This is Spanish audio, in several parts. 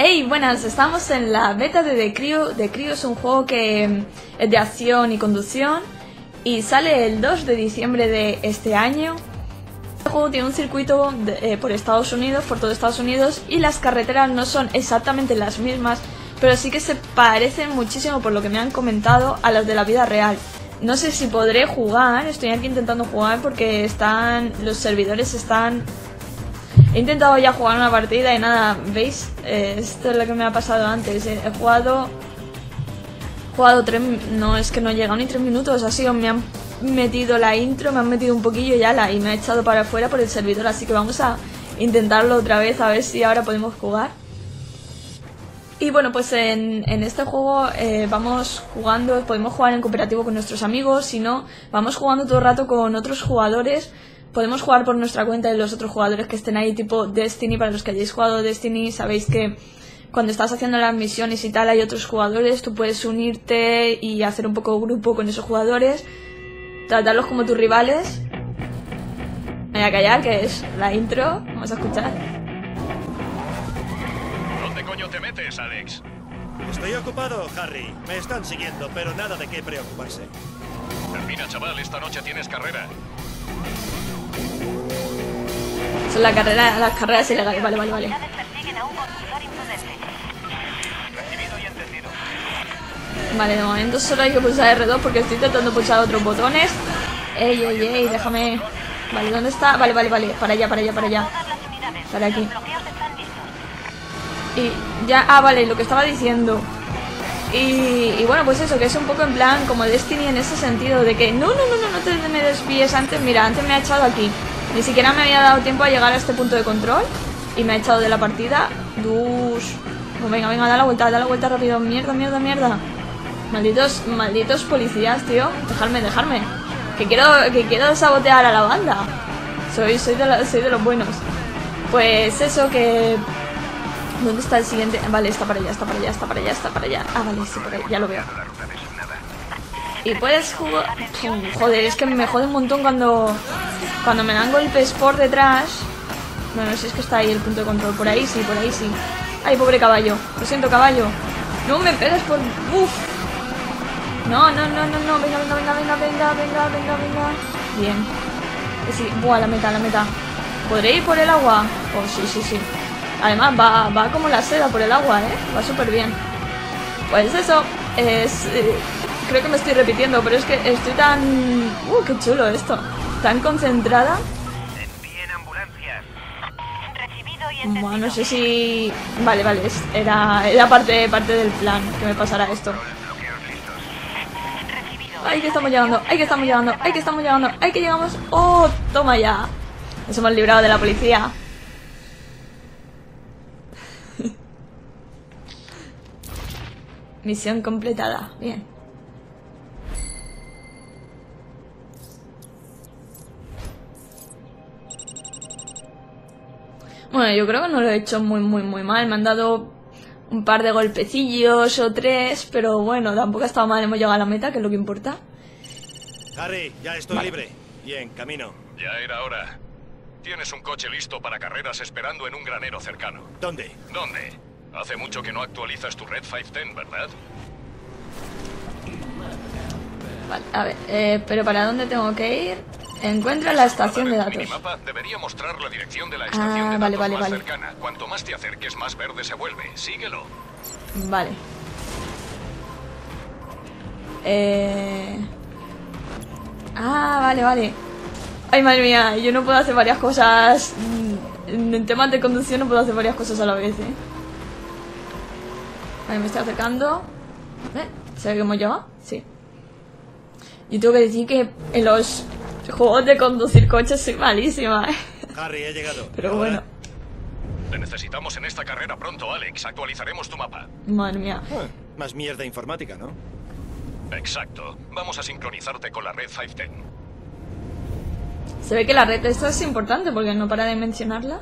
Hey, buenas, estamos en la beta de The Crew. The Crew es un juego que mm, es de acción y conducción y sale el 2 de diciembre de este año. El juego tiene un circuito eh, por Estados Unidos, por todo Estados Unidos y las carreteras no son exactamente las mismas, pero sí que se parecen muchísimo por lo que me han comentado a las de la vida real. No sé si podré jugar, estoy aquí intentando jugar porque están los servidores están He intentado ya jugar una partida y nada, ¿veis? Eh, esto es lo que me ha pasado antes. He, he jugado. Jugado tres. No, es que no he llegado ni tres minutos. Ha sido, me han metido la intro, me han metido un poquillo y ala, y me ha echado para afuera por el servidor. Así que vamos a intentarlo otra vez a ver si ahora podemos jugar. Y bueno, pues en, en este juego eh, vamos jugando, podemos jugar en cooperativo con nuestros amigos, si no, vamos jugando todo el rato con otros jugadores. Podemos jugar por nuestra cuenta y los otros jugadores que estén ahí, tipo Destiny, para los que hayáis jugado Destiny, sabéis que cuando estás haciendo las misiones y tal hay otros jugadores, tú puedes unirte y hacer un poco grupo con esos jugadores, tratarlos como tus rivales. Me voy a callar, que es la intro, vamos a escuchar. ¿Dónde coño te metes, Alex? Estoy ocupado, Harry. Me están siguiendo, pero nada de qué preocuparse. Termina, chaval, esta noche tienes carrera. Son la carrera, las carreras ilegales, vale, vale, vale. Vale, de momento solo hay que pulsar R2 porque estoy intentando pulsar otros botones. Ey, ey, ey, déjame. Vale, ¿dónde está? Vale, vale, vale. Para allá, para allá, para allá. Las. Para aquí. Y ya, ah, vale, lo que estaba diciendo. Y, y bueno, pues eso, que es un poco en plan como Destiny en ese sentido de que no, no, no, no, no te me desvíes antes. Mira, antes me ha echado aquí. Ni siquiera me había dado tiempo a llegar a este punto de control y me ha echado de la partida. Dus. Pues venga, venga, da la vuelta, da la vuelta rápido. Mierda, mierda, mierda. Malditos, malditos policías, tío. Dejarme, dejarme. Que quiero, que quiero sabotear a la banda. Soy, soy de, la- soy de los buenos. Pues eso que ¿Dónde está el siguiente? Vale, está para allá, está para allá, está para allá, está para allá. Ah, vale, sí, por ahí, ya lo veo. Y puedes jugar... Joder, es que me jode un montón cuando... Cuando me dan golpes por detrás... Bueno, si es que está ahí el punto de control. Por ahí sí, por ahí sí. Ay, pobre caballo. Lo siento, caballo. No me pegues por... Uf. No, no, no, no, no. Venga, venga, venga, venga, venga, venga, venga, venga. Bien. Que sí. Buah, la meta, la meta. ¿Podré ir por el agua? Oh, sí, sí, sí. Además, va, va como la seda por el agua, ¿eh? Va súper bien. Pues eso, es... eh, creo que me estoy repitiendo, pero es que estoy tan... ¡Uh, qué chulo esto! Tan concentrada. Envíen ambulancias. Recibido y entendido. Bueno, no sé si... Vale, vale, era, era parte, parte del plan que me pasara esto. Recibido. ¡Ay, que estamos llegando! ¡Ay, que estamos llegando! ¡Ay, que estamos llegando! ¡Ay, que llegamos! ¡Oh, toma ya! Nos hemos librado de la policía. Misión completada. Bien. Bueno, yo creo que no lo he hecho muy, muy, muy mal. Me han dado un par de golpecillos o tres, pero bueno, tampoco ha estado mal. Hemos llegado a la meta, que es lo que importa. Harry, ya estoy Vale. libre. Bien, camino. Ya era hora. Tienes un coche listo para carreras esperando en un granero cercano. ¿Dónde? ¿Dónde? Hace mucho que no actualizas tu Red 510, ¿verdad? Vale, a ver, eh, pero ¿para dónde tengo que ir? Encuentra la estación de datos. minimapa debería mostrar la dirección de la estación Ah, de vale, datos vale, más vale. cercana. Cuanto más te acerques, más verde se vuelve. Síguelo. Vale. Eh... Ah, vale, vale. Ay, madre mía, yo no puedo hacer varias cosas. mm, En temas de conducción no puedo hacer varias cosas a la vez, ¿eh? Vale, me estoy acercando. ¿Eh? ¿Se ve que hemos llegado? Sí. Yo tengo que decir que en los juegos de conducir coches soy malísima, ¿eh? Harry, he llegado. Pero bueno, Te necesitamos en esta carrera pronto, Alex. Actualizaremos tu mapa. madre mía. Ah, más mierda informática, ¿no? Exacto. Vamos a sincronizarte con la red 510. Se ve que la red esta es importante porque no para de mencionarla.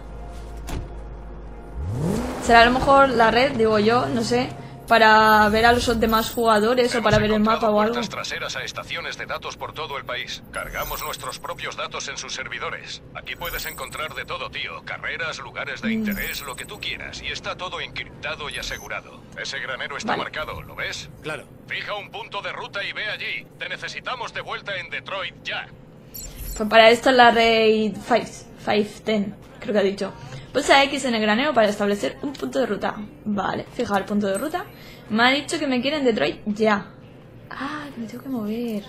Será a lo mejor la red, digo yo, no sé. Para ver a los demás jugadores o Hemos para ver el mapa o algo. traseras a estaciones de datos por todo el país. Cargamos nuestros propios datos en sus servidores. Aquí puedes encontrar de todo, tío. Carreras, lugares Mm. de interés, lo que tú quieras. Y está todo encriptado y asegurado. Ese granero está Vale. marcado, ¿lo ves? Claro. Fija un punto de ruta y ve allí. Te necesitamos de vuelta en Detroit ya. Pues para esto es la RAID 5, 510, creo que ha dicho. Pulsa X en el granero para establecer un punto de ruta. Vale, fija el punto de ruta. Me ha dicho que me quiere en Detroit ya. Ah, me tengo que mover.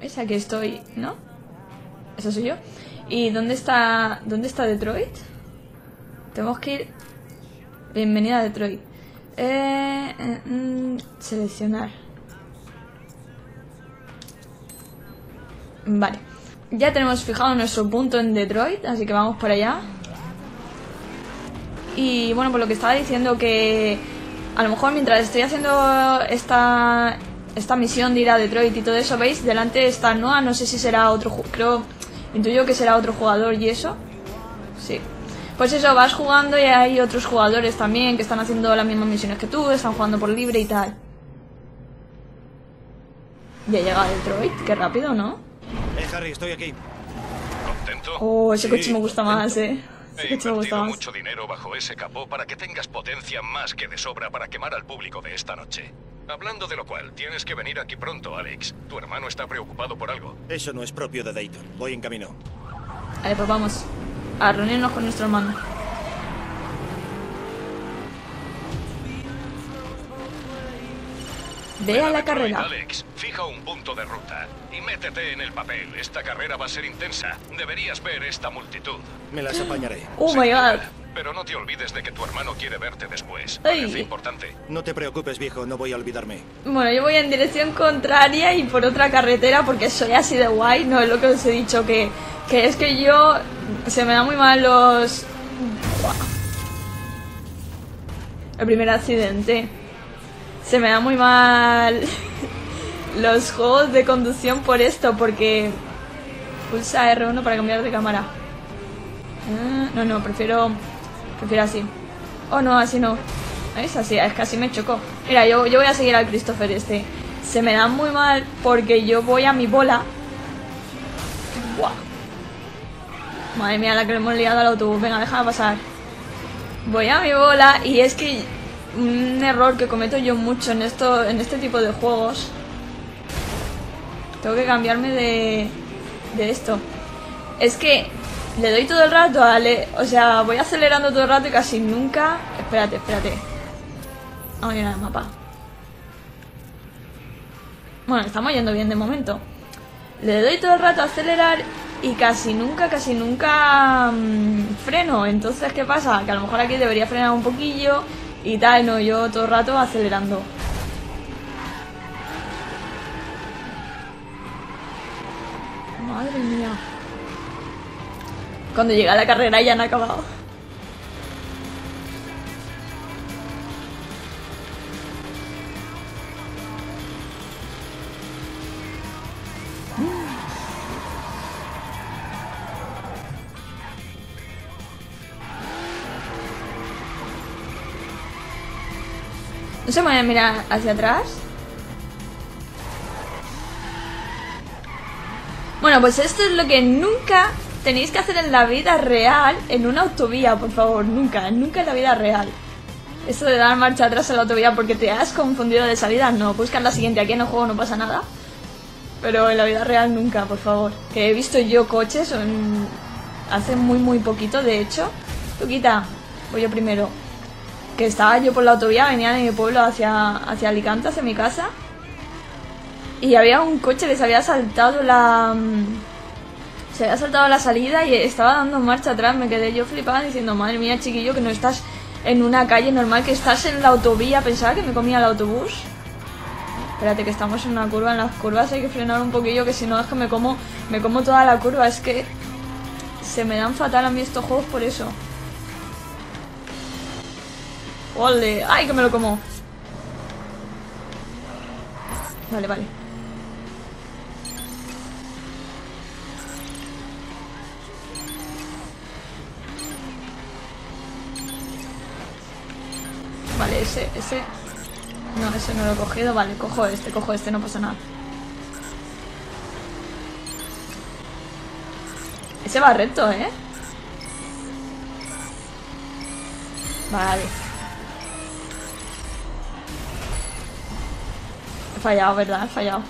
Es aquí estoy, ¿no? Eso soy yo. ¿Y dónde está, dónde está Detroit? Tenemos que ir... Bienvenida a Detroit. Eh, eh, mm, seleccionar. Vale. Ya tenemos fijado nuestro punto en Detroit, así que vamos por allá. Y bueno, por lo que estaba diciendo que a lo mejor mientras estoy haciendo esta esta misión de ir a Detroit y todo eso, ¿veis? Delante está Noah, no sé si será otro creo intuyo que será otro jugador y eso. Sí. Pues eso, vas jugando y hay otros jugadores también que están haciendo las mismas misiones que tú, están jugando por libre y tal. Ya llega Detroit, qué rápido, ¿no? Eh, Harry, estoy aquí. ¿Contento? Oh, ese Sí, coche me gusta más, eh. He invertido mucho dinero bajo ese capó para que tengas potencia más que de sobra para quemar al público de esta noche. Hablando de lo cual, tienes que venir aquí pronto, Alex. Tu hermano está preocupado por algo. Eso no es propio de Dayton. Voy en camino. Vale, pues vamos a reunirnos con nuestro hermano. Ve a la carrera. Alex, fija un punto de ruta y métete en el papel. Esta carrera va a ser intensa. Deberías ver esta multitud. Me las apañaré. Oh my god. Pero no te olvides de que tu hermano quiere verte después. Ay. Parece importante. No te preocupes, viejo. No voy a olvidarme. Bueno, yo voy en dirección contraria y por otra carretera porque soy así de guay. No es lo que os he dicho, que, que es que yo se me dan muy mal los... El primer accidente. Se me da muy mal los juegos de conducción por esto, porque pulsa R1 para cambiar de cámara. Ah, no, no, prefiero prefiero así. Oh, no, así no. Es así, es que así me chocó. Mira, yo, yo voy a seguir al Christopher este. Se me da muy mal porque yo voy a mi bola. Buah. Madre mía, la que le hemos liado al autobús. Venga, déjame pasar. Voy a mi bola y es que un error que cometo yo mucho en esto, en este tipo de juegos. Tengo que cambiarme de, de esto. Es que le doy todo el rato a le- o sea, voy acelerando todo el rato y casi nunca. Espérate, espérate. Vamos a ir al mapa. Bueno, estamos yendo bien de momento. Le doy todo el rato a acelerar y casi nunca, casi nunca mm, freno. Entonces, ¿qué pasa? Que a lo mejor aquí debería frenar un poquillo y tal. No, yo todo el rato acelerando. Madre mía. Cuando llega la carrera ya han acabado. No se a mirar hacia atrás. Bueno, pues esto es lo que nunca tenéis que hacer en la vida real en una autovía, por favor, nunca, nunca en la vida real. Esto de dar marcha atrás en la autovía porque te has confundido de salida, no, buscas la siguiente, aquí en el juego no pasa nada. Pero en la vida real nunca, por favor. Que he visto yo coches hace muy muy poquito, de hecho. Luquita, voy yo primero. Que estaba yo por la autovía, venía de mi pueblo hacia, hacia Alicante, hacia mi casa. Y había un coche que se había saltado la. mm, Se había saltado la salida y estaba dando marcha atrás. Me quedé yo flipada diciendo, madre mía, chiquillo, que no estás en una calle normal, que estás en la autovía. Pensaba que me comía el autobús. Espérate, que estamos en una curva. En las curvas hay que frenar un poquillo, que si no es que me como, me como toda la curva. Es que se me dan fatal a mí estos juegos por eso. ¡Ole! ¡Ay, que me lo como! Vale, vale. Vale. Ese, ese... No, ese no lo he cogido. Vale, cojo este, cojo este, no pasa nada. Ese va recto, ¿eh? Vale. Fallado, ¿verdad? He fallado.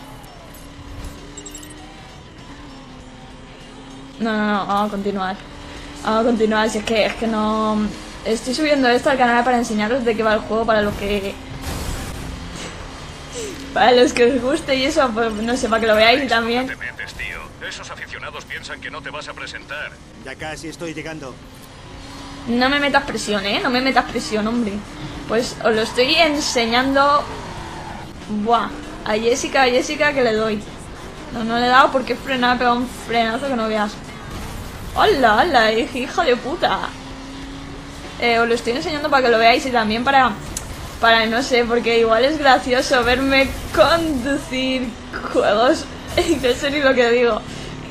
No, no, no, vamos a continuar. Vamos a continuar, si es que, es que no... Estoy subiendo esto al canal para enseñaros de qué va el juego, para los que... Para los que os guste y eso, pues no sé, para que lo veáis también. te metes, tío. Esos aficionados piensan que no te vas a presentar. Ya casi estoy llegando. No me metas presión, ¿eh? No me metas presión, hombre. Pues os lo estoy enseñando... Buah. A Jessica, a Jessica que le doy. No, no le he dado porque he pegado un frenazo que no veas. ¡Hola, hola! Hija de puta. Eh, os lo estoy enseñando para que lo veáis y también para... Para, no sé, porque igual es gracioso verme conducir juegos... no sé ni lo que digo.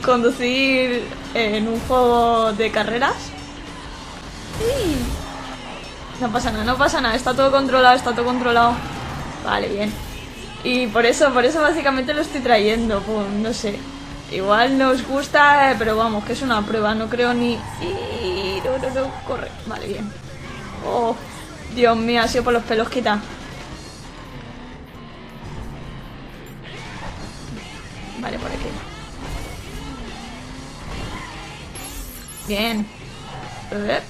Conducir en un juego de carreras. No pasa nada, no pasa nada. Está todo controlado, está todo controlado. Vale, bien. Y por eso, por eso básicamente lo estoy trayendo. Pues no sé. Igual no os gusta, eh, pero vamos, que es una prueba. No creo ni... Y... No, no, no, corre. Vale, bien. Oh, Dios mío, ha sido por los pelos, quita. Vale, por aquí. Bien. A ver.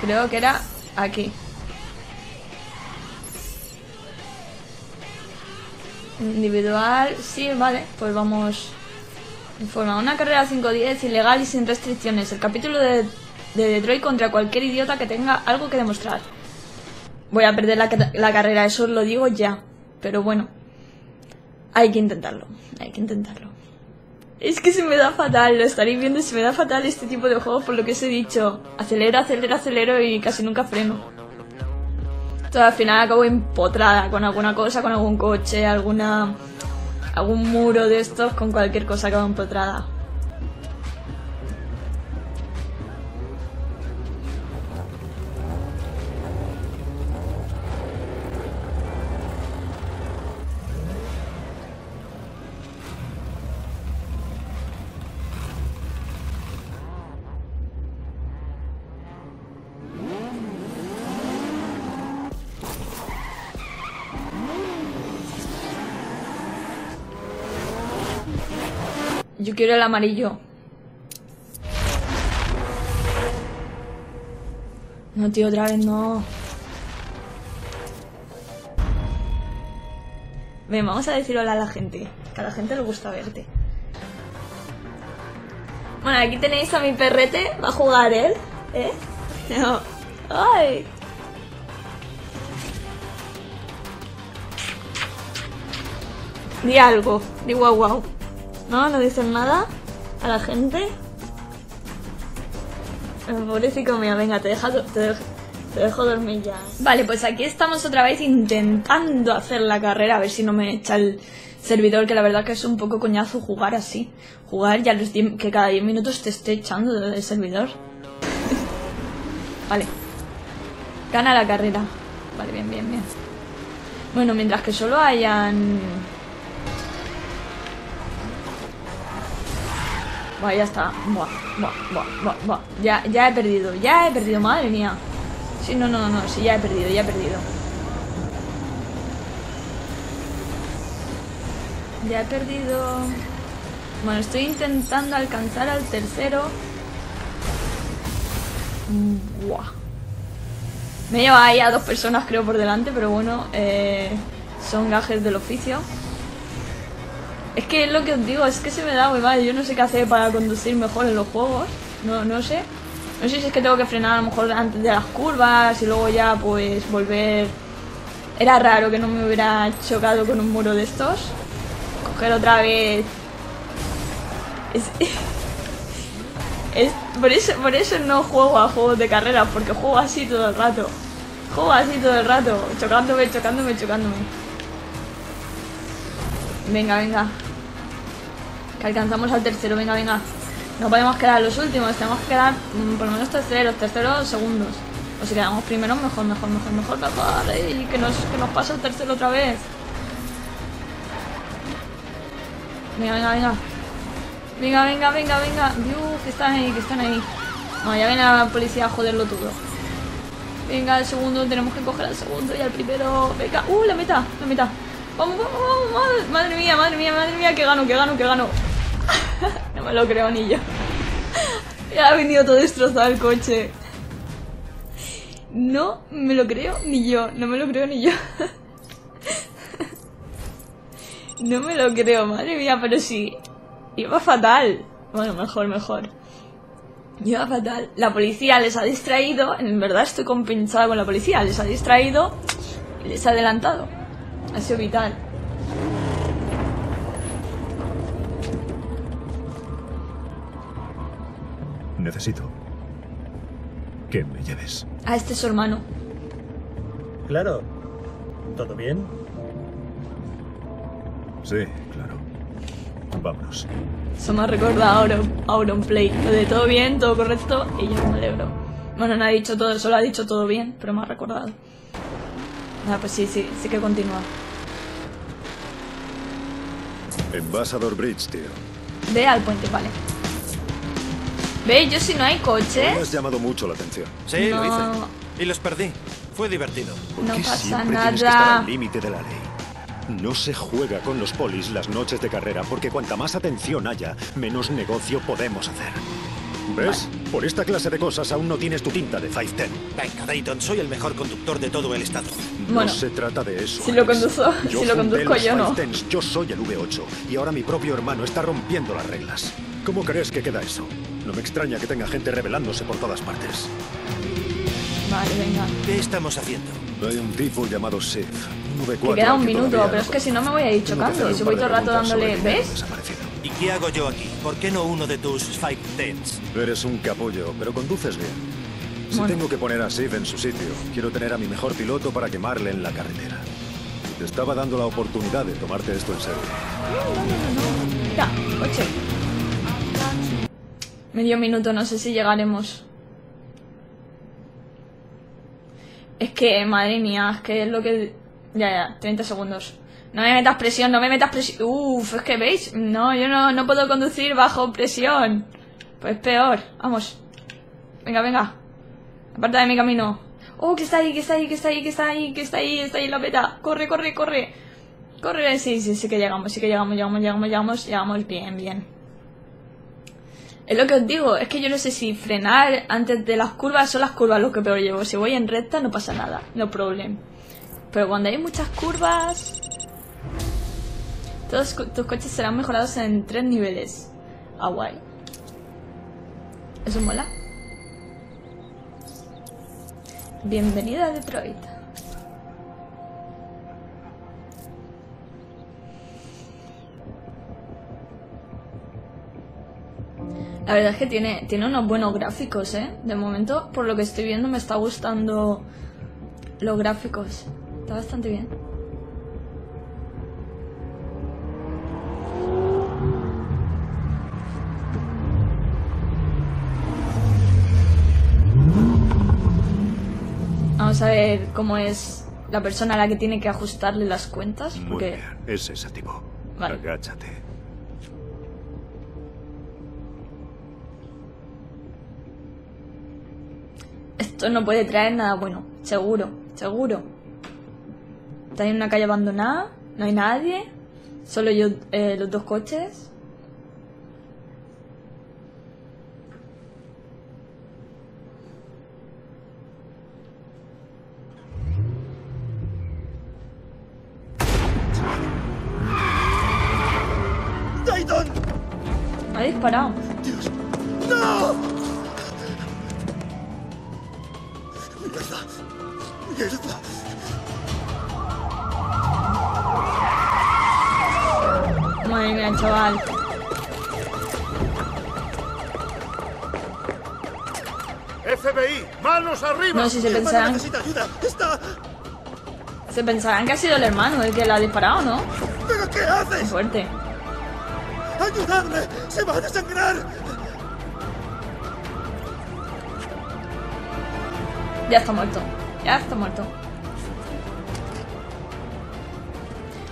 Creo que era aquí. Individual, sí, vale, pues vamos. Informa, una carrera 5-10 ilegal y sin restricciones. El capítulo de, de Detroit contra cualquier idiota que tenga algo que demostrar. Voy a perder la, la carrera, eso lo digo ya. Pero bueno, hay que intentarlo, hay que intentarlo. Es que se me da fatal, lo estaréis viendo, se me da fatal este tipo de juegos por lo que os he dicho. Acelero, acelero, acelero y casi nunca freno. Entonces al final acabo empotrada con alguna cosa, con algún coche, alguna algún muro de estos, con cualquier cosa acabo empotrada. Yo quiero el amarillo. No, tío, otra vez no. Ven, vamos a decir hola a la gente. Que a la gente le gusta verte. Bueno, aquí tenéis a mi perrete. Va a jugar él. ¿Eh? No. ¡Ay! Di algo. Di guau guau. No, no dicen nada a la gente. Pobrecito mío, venga, te, deja, te, dejo, te dejo dormir ya. Vale, pues aquí estamos otra vez intentando hacer la carrera, a ver si no me echa el servidor, que la verdad que es un poco coñazo jugar así. Jugar ya los 10 que cada 10 minutos te esté echando del servidor. vale. Gana la carrera. Vale, bien, bien, bien. Bueno, mientras que solo hayan Buah, ya está. Buah, buah, buah, buah, buah. Ya, ya he perdido, ya he perdido, madre mía. Sí, no, no, no, sí, ya he perdido, ya he perdido. Ya he perdido. Bueno, estoy intentando alcanzar al tercero. Buah. Me lleva ahí a dos personas, creo, por delante, pero bueno, eh, son gajes del oficio. Es que es lo que os digo, es que se me da muy mal. Yo no sé qué hacer para conducir mejor en los juegos. No, no sé. No sé si es que tengo que frenar a lo mejor antes de las curvas y luego ya pues volver. Era raro que no me hubiera chocado con un muro de estos. Coger otra vez. Es... por, eso, por eso no juego a juegos de carreras, porque juego así todo el rato. Juego así todo el rato, chocándome, chocándome, chocándome. Venga, venga. Que alcanzamos al tercero, venga, venga. No podemos quedar los últimos, tenemos que quedar mm, por lo menos terceros, terceros segundos. O si quedamos primero, mejor, mejor, mejor, mejor, mejor. Ey, que nos, que nos pasa el tercero otra vez. Venga, venga, venga. Venga, venga, venga, venga. Dios, que están ahí, que están ahí. No, ya viene la policía a joderlo todo. Venga, el segundo, tenemos que coger al segundo y al primero. Venga, uh, la meta, la meta. Vamos, vamos, vamos, madre, madre mía, madre mía, madre mía, que gano, que gano, que gano. no me lo creo ni yo. ha venido todo destrozado el coche. No me lo creo ni yo, no me lo creo ni yo. no me lo creo, madre mía, pero sí. Iba fatal. Bueno, mejor, mejor. Iba fatal. La policía les ha distraído. En verdad estoy compensada con la policía. Les ha distraído les ha adelantado. Ha sido vital. Necesito que me lleves. A este es su hermano. Claro. ¿Todo bien? Sí, claro. Vámonos. Eso me ha recordado Auron, Auronplay. Lo de todo bien, todo correcto y yo me alegro. Bueno, no ha dicho todo, solo ha dicho todo bien, pero me ha recordado. Ah, pues sí, sí, sí que continúa. Ambassador Bridge, tío. Ve al puente, vale. Ve, yo si no hay coches, Me has llamado mucho la atención. Sí, lo No. hice. Y los perdí. Fue divertido. ¿Por No qué pasa siempre nada. tienes que estar al límite de la ley? No se juega con los polis las noches de carrera porque cuanta más atención haya, menos negocio podemos hacer. ¿Ves? Por esta clase de cosas aún no tienes tu tinta de 510. Venga, Dayton, soy el mejor conductor de todo el estado. Bueno, no se trata de eso. si lo Alex. conduzco- Yo si lo conduzco yo, no. 510s, Yo soy el V8 y ahora mi propio hermano está rompiendo las reglas. ¿Cómo crees que queda eso? No me extraña que tenga gente rebelándose por todas partes. vale, venga. ¿Qué estamos haciendo? Hay un tipo llamado Sif. un V4 Que queda un que minuto, pero no es que si no me voy a ir chocando. Y si voy todo el rato dándole, ¿ves? ¿Y qué hago yo aquí? ¿Por qué no uno de tus five tens? Eres un capullo, pero conduces bien. Si Bueno. tengo que poner a Sif en su sitio, quiero tener a mi mejor piloto para quemarle en la carretera. Te estaba dando la oportunidad de tomarte esto en serio. Mira, coche. Medio minuto, no sé si llegaremos. Es que, madre mía, es que es lo que... Ya, ya, 30 segundos. No me metas presión, no me metas presión. Uf, es que veis, no, yo no, no puedo conducir bajo presión. Pues peor, vamos. Venga, venga. Aparta de mi camino. Oh, que está ahí, que está ahí, que está ahí, que está ahí, que está ahí, está ahí la meta. Corre, corre, corre. Corre, sí, sí, sí que llegamos, sí que llegamos, llegamos, llegamos, llegamos, llegamos bien, bien. Es lo que os digo, es que yo no sé si frenar antes de las curvas son las curvas lo que peor llevo. Si voy en recta no pasa nada, no problem. Pero cuando hay muchas curvas... Todos tus coches serán mejorados en tres niveles. Ah, guay. Eso mola. Bienvenida a Detroit. La verdad es que tiene, tiene unos buenos gráficos, ¿eh? De momento, por lo que estoy viendo, me está gustando los gráficos. Está bastante bien. Vamos a ver cómo es la persona a la que tiene que ajustarle las cuentas. Muy Porque bien, es ese tipo. Vale. Agáchate. Esto no puede traer nada bueno, seguro, seguro. Está en una calle abandonada, no hay nadie, solo yo, eh, los dos coches. ¡Dayton! Ha disparado. ¡Mierda! Madre mía, chaval. FBI, manos arriba. No, si se Mi pensarán, necesita ayuda. Está. se pensarán que ha sido el hermano el que la ha disparado, ¿no? ¿Pero qué Qué haces? fuerte. ¡Ayudadme! ¡Se va a desangrar! Ya está muerto. Ya está muerto.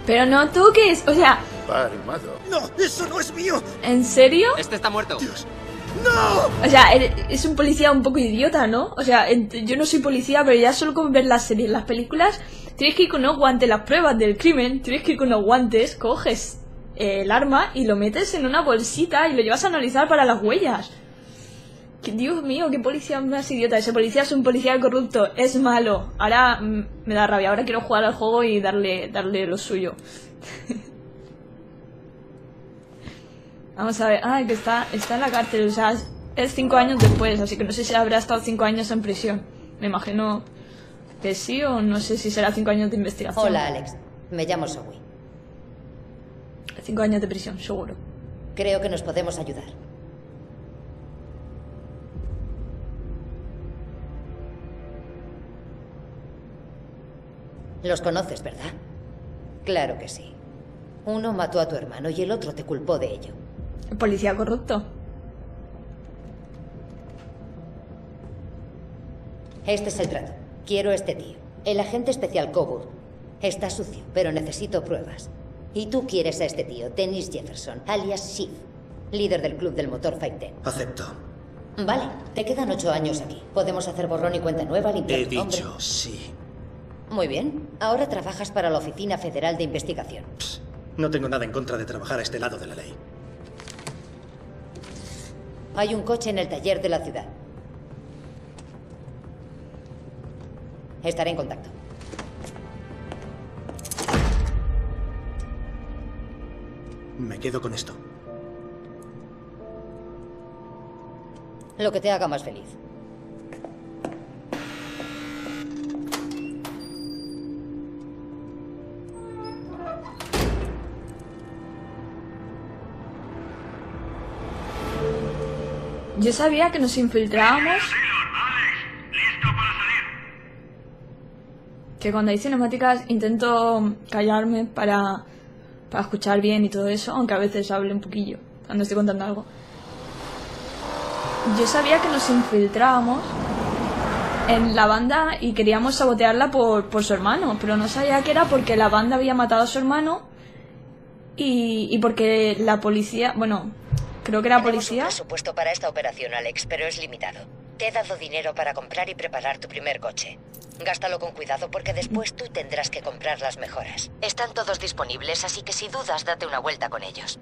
Pero no toques. O sea, Palmado. ¡No! ¡Eso no es mío! ¿en serio? Este está muerto. ¡No! O sea, es un policía un poco idiota, ¿no? O sea, yo no soy policía, pero ya solo con ver las series, las películas, tienes que ir con unos guantes, las pruebas del crimen, tienes que ir con unos guantes, coges eh, el arma y lo metes en una bolsita y lo llevas a analizar para las huellas. Dios mío, qué policía más idiota. Ese policía es un policía corrupto, es malo. Ahora me da rabia, ahora quiero jugar al juego y darle, darle lo suyo. Vamos a ver, ah, que está, está en la cárcel, o sea, es- es cinco años después, así que no sé si habrá estado cinco años en prisión. Me imagino que sí, o no sé si será cinco años de investigación. Hola, Alex. Me llamo Zoe. Cinco años de prisión, seguro. Creo que nos podemos ayudar. Los conoces, ¿verdad? Claro que sí. Uno mató a tu hermano y el otro te culpó de ello. El policía corrupto. Este es el trato. Quiero a este tío. El agente especial Coburn. Está sucio, pero necesito pruebas. Y tú quieres a este tío, Dennis Jefferson, alias Shiv, líder del club del motor Fight Ten. Acepto. Vale, te quedan ocho años aquí. Podemos hacer borrón y cuenta nueva, limpiar He tu nombre. dicho sí. Muy bien. Ahora trabajas para la Oficina Federal de Investigación. No tengo nada en contra de trabajar a este lado de la ley. Hay un coche en el taller de la ciudad. Estaré en contacto. Me quedo con esto. Lo que te haga más feliz. Yo sabía que nos infiltrábamos. Que cuando hay cinemáticas intento callarme para, para escuchar bien y todo eso, aunque a veces hable un poquillo cuando estoy contando algo. Yo sabía que nos infiltrábamos en la banda y queríamos sabotearla por, por su hermano, pero no sabía que era porque la banda había matado a su hermano y, y porque la policía, bueno, creo que era Tenemos policía. un presupuesto para esta operación, Alex, pero es limitado. Te he dado dinero para comprar y preparar tu primer coche. Gástalo con cuidado porque después tú tendrás que comprar las mejoras. Están todos disponibles, así que si dudas, date una vuelta con ellos.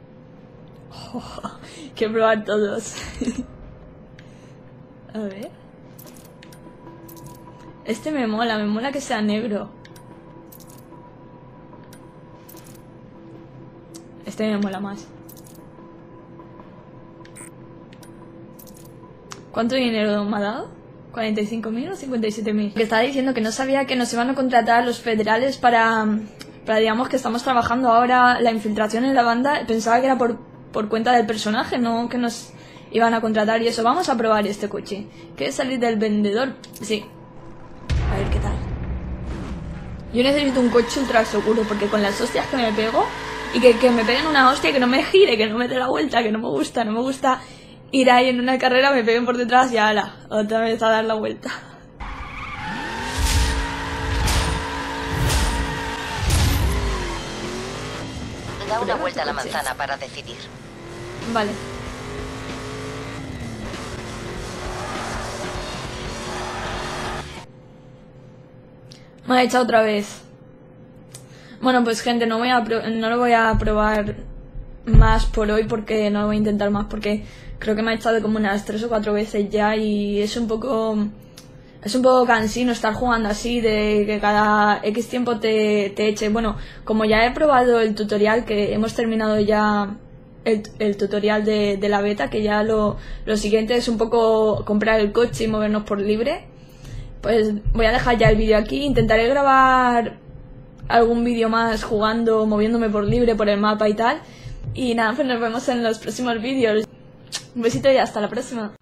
que probar todos. A ver. Este me mola, me mola que sea negro. Este me mola más. ¿Cuánto dinero me ha dado? ¿45.000 o 57.000? Que estaba diciendo que no sabía que nos iban a contratar los federales para, para digamos, que estamos trabajando ahora la infiltración en la banda. Pensaba que era por, por cuenta del personaje, no que nos iban a contratar y eso. Vamos a probar este coche. ¿Quieres salir del vendedor? Sí. A ver qué tal. Yo necesito un coche ultra seguro porque con las hostias que me pego y que, que me peguen una hostia que no me gire, que no me dé la vuelta, que no me gusta, no me gusta ir ahí en una carrera, me peguen por detrás y ala, otra vez a dar la vuelta. Da una vuelta a la manzana para decidir. Vale. Me ha echado otra vez. Bueno, pues gente, no, voy a pro- no lo voy a probar más por hoy porque no lo voy a intentar más porque creo que me ha echado como unas tres o cuatro veces ya y es un poco es un poco cansino estar jugando así de que cada X tiempo te, te eche. Bueno, como ya he probado el tutorial que hemos terminado ya el, el tutorial de, de la beta, que ya lo, lo siguiente es un poco comprar el coche y movernos por libre, pues voy a dejar ya el vídeo aquí. Intentaré grabar algún vídeo más jugando, moviéndome por libre por el mapa y tal. Y nada, pues nos vemos en los próximos vídeos. Un besito y hasta la próxima.